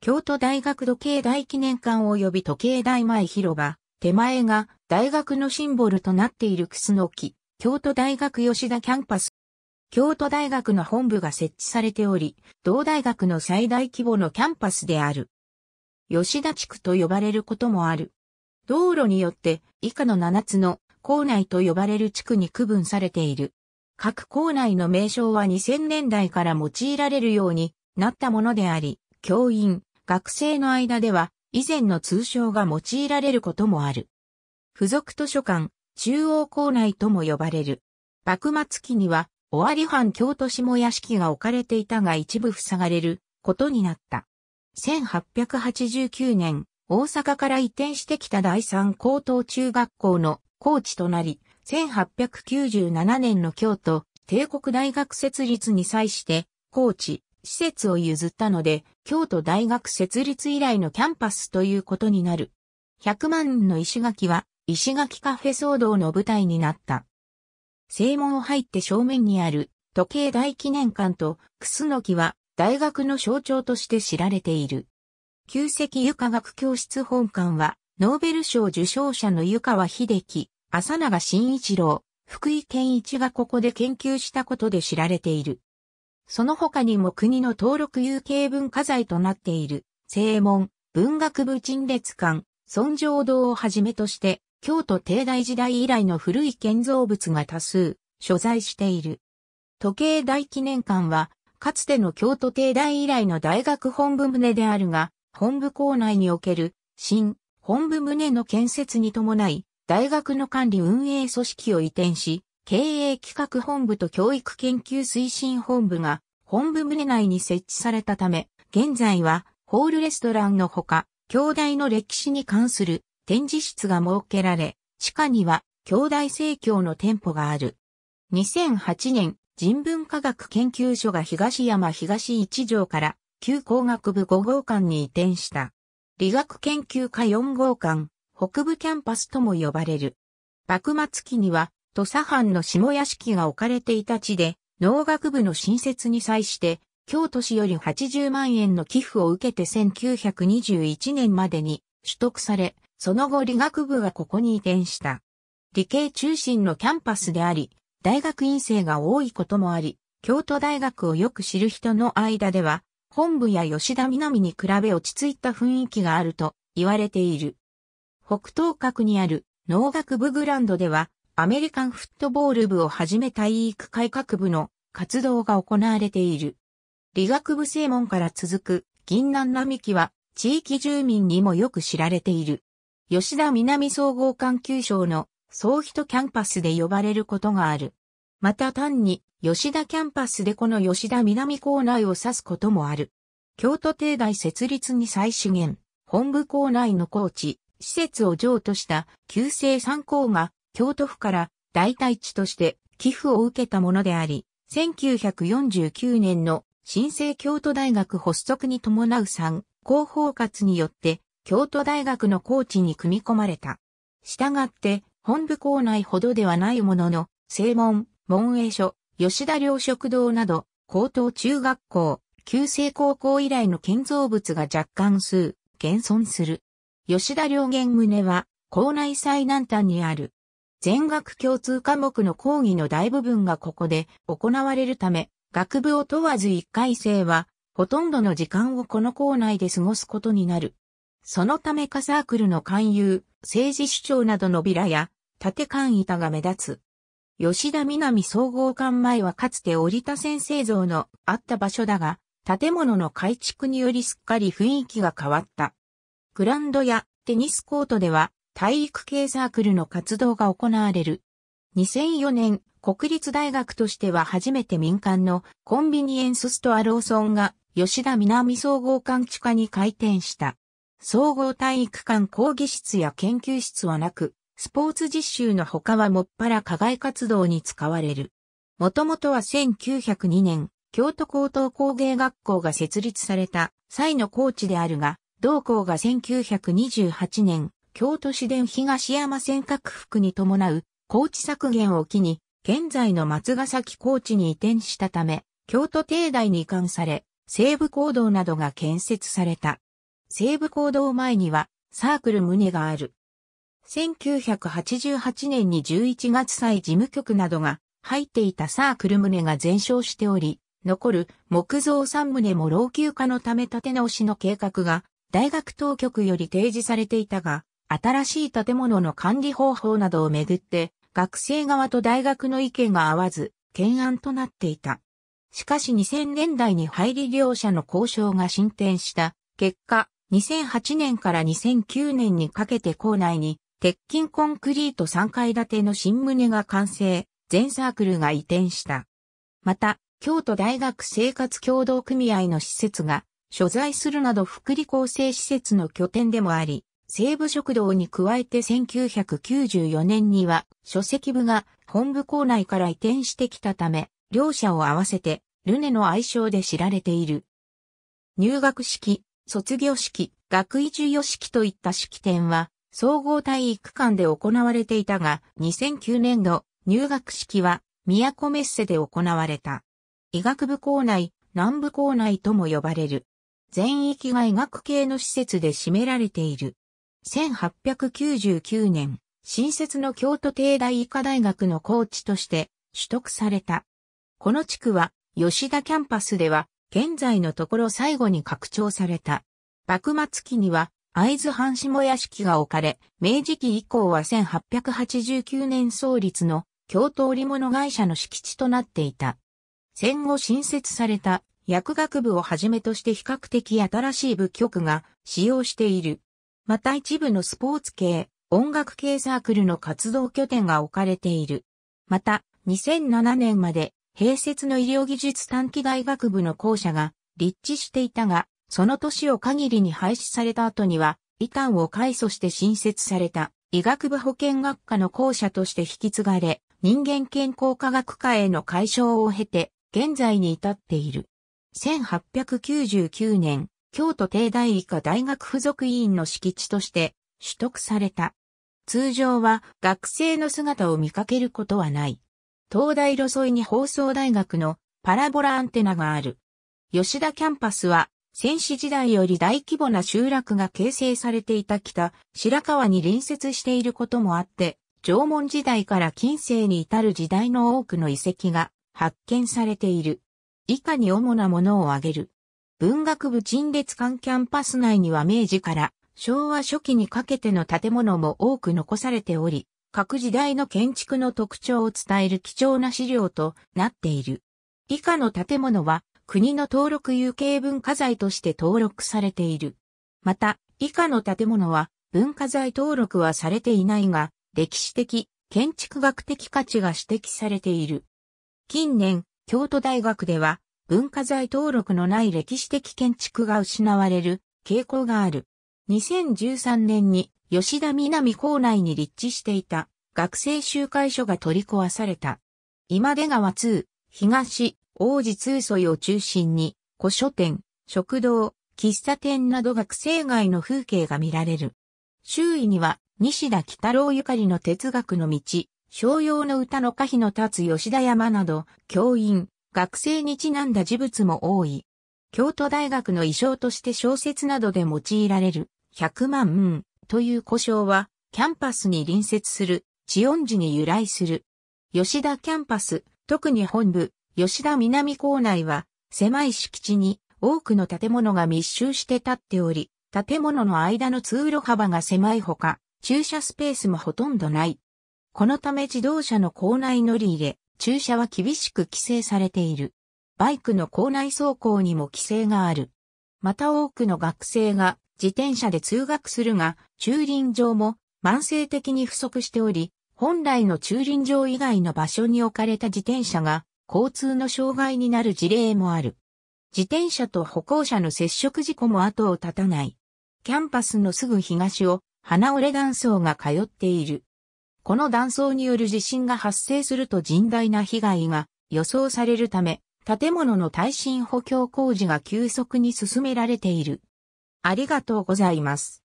京都大学時計台記念館及び時計台前広場、手前が大学のシンボルとなっているクスノキ、京都大学吉田キャンパス。京都大学の本部が設置されており、同大学の最大規模のキャンパスである。吉田地区と呼ばれることもある。道路によって以下の7つの構内と呼ばれる地区に区分されている。各構内の名称は2000年代から用いられるようになったものであり、教員、学生の間では以前の通称が用いられることもある。付属図書館、中央校内とも呼ばれる。幕末期には、尾張藩京都下屋敷が置かれていたが一部塞がれることになった。1889年、大阪から移転してきた第三高等中学校の校地となり、1897年の京都帝国大学設立に際して、校地、施設を譲ったので、京都大学設立以来のキャンパスということになる。100万の石垣は、石垣カフェ騒動の舞台になった。正門を入って正面にある時計大記念館とクスノキは大学の象徴として知られている。旧石湯科学教室本館は、ノーベル賞受賞者の湯川秀樹、浅長慎一郎、福井健一がここで研究したことで知られている。その他にも国の登録有形文化財となっている、正門、文学部陳列館、尊上堂をはじめとして、京都帝大時代以来の古い建造物が多数、所在している。時計大記念館は、かつての京都帝大以来の大学本部棟であるが、本部校内における新本部棟の建設に伴い、大学の管理運営組織を移転し、経営企画本部と教育研究推進本部が本部棟内に設置されたため、現在はホールレストランのほか、兄弟の歴史に関する展示室が設けられ、地下には兄弟生協の店舗がある。2008年、人文科学研究所が東山東一条から旧工学部5号館に移転した。理学研究科4号館、北部キャンパスとも呼ばれる。幕末期には、土佐藩の下屋敷が置かれていた地で、農学部の新設に際して、京都市より80万円の寄付を受けて1921年までに取得され、その後理学部がここに移転した。理系中心のキャンパスであり、大学院生が多いこともあり、京都大学をよく知る人の間では、本部や吉田南に比べ落ち着いた雰囲気があると言われている。北東角にある農学部グランドでは、アメリカンフットボール部をはじめ体育改革部の活動が行われている。理学部正門から続く銀南並木は地域住民にもよく知られている。吉田南総合環境省の総人キャンパスで呼ばれることがある。また単に吉田キャンパスでこの吉田南構内を指すこともある。京都帝大設立に際し現、本部構内の校地、施設を譲渡した旧制三高が京都府から代替地として寄付を受けたものであり、1949年の新生京都大学発足に伴う三高包括によって京都大学の校地に組み込まれた。したがって本部校内ほどではないものの、正門、門営所、吉田寮食堂など、高等中学校、旧制高校以来の建造物が若干数、現存する。吉田寮源棟は、校内最南端にある。全学共通科目の講義の大部分がここで行われるため、学部を問わず一回生は、ほとんどの時間をこの校内で過ごすことになる。そのためかサークルの勧誘、政治主張などのビラや、縦間板が目立つ。吉田南総合館前はかつて折田先生像のあった場所だが、建物の改築によりすっかり雰囲気が変わった。グランドやテニスコートでは体育系サークルの活動が行われる。2004年、国立大学としては初めて民間のコンビニエンスストアローソンが吉田南総合館地下に開店した。総合体育館講義室や研究室はなく、スポーツ実習の他はもっぱら課外活動に使われる。もともとは1902年、京都高等工芸学校が設立された際のコーチであるが、同校が1928年、京都市電東山尖閣府に伴う高知削減を機に、現在の松ヶ崎高知に移転したため、京都帝大に移管され、西部行動などが建設された。西部行動前にはサークル棟がある。1988年に11月際事務局などが入っていたサークル棟が全焼しており、残る木造3棟も老朽化のため建て直しの計画が大学当局より提示されていたが、新しい建物の管理方法などをめぐって学生側と大学の意見が合わず懸案となっていた。しかし2000年代に入り両者の交渉が進展した結果、2008年から2009年にかけて校内に鉄筋コンクリート3階建ての新棟が完成、全サークルが移転した。また、京都大学生活協同組合の施設が所在するなど福利厚生施設の拠点でもあり、西部食堂に加えて1994年には書籍部が本部校内から移転してきたため、両者を合わせてルネの愛称で知られている。入学式、卒業式、学位授与式といった式典は総合体育館で行われていたが、2009年度入学式は都メッセで行われた。医学部校内、南部校内とも呼ばれる。全域が医学系の施設で占められている。1899年、新設の京都帝大医科大学の校地として取得された。この地区は吉田キャンパスでは現在のところ最後に拡張された。幕末期には会津藩下屋敷が置かれ、明治期以降は1889年創立の京都織物会社の敷地となっていた。戦後新設された薬学部をはじめとして比較的新しい部局が使用している。また一部のスポーツ系、音楽系サークルの活動拠点が置かれている。また、2007年まで併設の医療技術短期大学部の校舎が立地していたが、その年を限りに廃止された後には、異端を改祖して新設された医学部保健学科の校舎として引き継がれ、人間健康科学科への解消を経て、現在に至っている。1899年、京都帝大医科大学附属委員の敷地として取得された。通常は学生の姿を見かけることはない。東大路沿いに放送大学のパラボラアンテナがある。吉田キャンパスは戦死時代より大規模な集落が形成されていた北白川に隣接していることもあって、縄文時代から近世に至る時代の多くの遺跡が発見されている。以下に主なものを挙げる。文学部陳列館キャンパス内には明治から昭和初期にかけての建物も多く残されており、各時代の建築の特徴を伝える貴重な資料となっている。以下の建物は国の登録有形文化財として登録されている。また、以下の建物は文化財登録はされていないが、歴史的、建築学的価値が指摘されている。近年、京都大学では文化財登録のない歴史的建築が失われる傾向がある。2013年に吉田南校内に立地していた学生集会所が取り壊された。今出川2、東、王子通沿を中心に、古書店、食堂、喫茶店など学生街の風景が見られる。周囲には、西田北郎ゆかりの哲学の道、逍遥の歌の歌碑の立つ吉田山など、教員、学生にちなんだ事物も多い。京都大学の異称として小説などで用いられる、百万遍という古称は、キャンパスに隣接する、知恩寺に由来する。吉田キャンパス、特に本部、吉田南構内は狭い敷地に多くの建物が密集して建っており、建物の間の通路幅が狭いほか、駐車スペースもほとんどない。このため自動車の校内乗り入れ、駐車は厳しく規制されている。バイクの校内走行にも規制がある。また多くの学生が自転車で通学するが、駐輪場も慢性的に不足しており、本来の駐輪場以外の場所に置かれた自転車が交通の障害になる事例もある。自転車と歩行者の接触事故も後を絶たない。キャンパスのすぐ東を花折断層が通っている。この断層による地震が発生すると甚大な被害が予想されるため、建物の耐震補強工事が急速に進められている。ありがとうございます。